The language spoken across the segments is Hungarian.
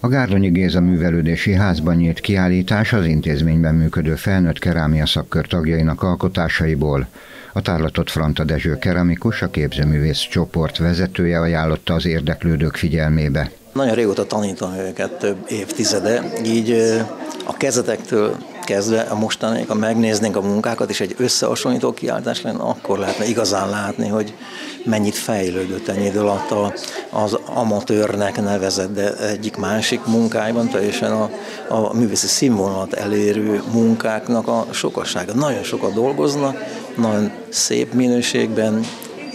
A Gárdonyi Géza Művelődési Házban nyílt kiállítás az intézményben működő felnőtt kerámia szakkör tagjainak alkotásaiból. A tárlatot Franta Dezső keramikus, a képzőművész csoport vezetője ajánlotta az érdeklődők figyelmébe. Nagyon régóta tanítom őket, több évtizede, így a kezetektől kezdve a mostanáig, ha megnéznénk a munkákat, és egy összehasonlító kiáltás lenne, akkor lehetne igazán látni, hogy mennyit fejlődött ennyi idő alatt az amatőrnek nevezett, de egyik másik munkájában teljesen a, a művészi színvonalat elérő munkáknak a sokassága. Nagyon sokat dolgoznak, nagyon szép minőségben,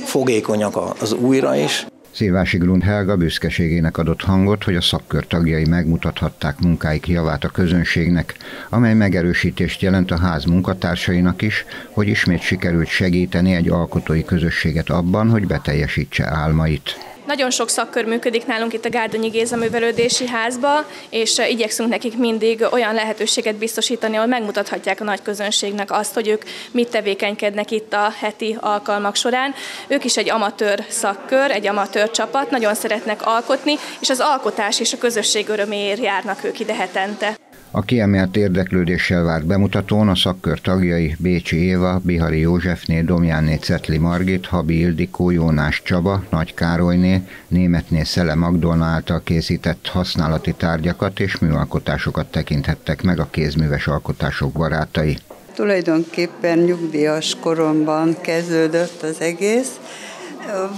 fogékonyak az újra is, Szilvási Grund Helga büszkeségének adott hangot, hogy a szakkör tagjai megmutathatták munkáik javát a közönségnek, amely megerősítést jelent a ház munkatársainak is, hogy ismét sikerült segíteni egy alkotói közösséget abban, hogy beteljesítse álmait. Nagyon sok szakkör működik nálunk itt a Gárdonyi Géza Művelődési Házba, és igyekszünk nekik mindig olyan lehetőséget biztosítani, ahol megmutathatják a nagy közönségnek azt, hogy ők mit tevékenykednek itt a heti alkalmak során. Ők is egy amatőr szakkör, egy amatőr csapat, nagyon szeretnek alkotni, és az alkotás és a közösség öröméért járnak ők ide hetente. A kiemelt érdeklődéssel várt bemutatón a szakkör tagjai Bécsi Éva, Bihari Józsefné, Domjánné Cetli Margit, Habi Ildikó, Jónás Csaba, Nagy Károlyné, Németné Szele Magdolna által készített használati tárgyakat és műalkotásokat tekinthettek meg a kézműves alkotások barátai. Tulajdonképpen nyugdíjas koromban kezdődött az egész,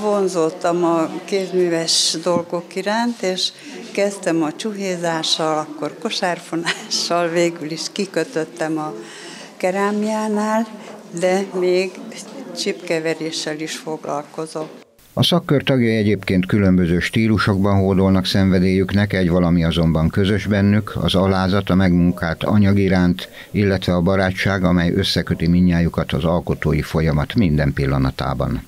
vonzottam a kézműves dolgok iránt, és kezdtem a csuhézással, akkor kosárfonással, végül is kikötöttem a kerámiánál, de még csipkeveréssel is foglalkozok. A szakkör tagjai egyébként különböző stílusokban hódolnak szenvedélyüknek, egy valami azonban közös bennük, az alázat, a megmunkált anyag iránt, illetve a barátság, amely összeköti minnyájukat az alkotói folyamat minden pillanatában.